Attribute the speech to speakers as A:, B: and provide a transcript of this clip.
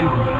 A: you.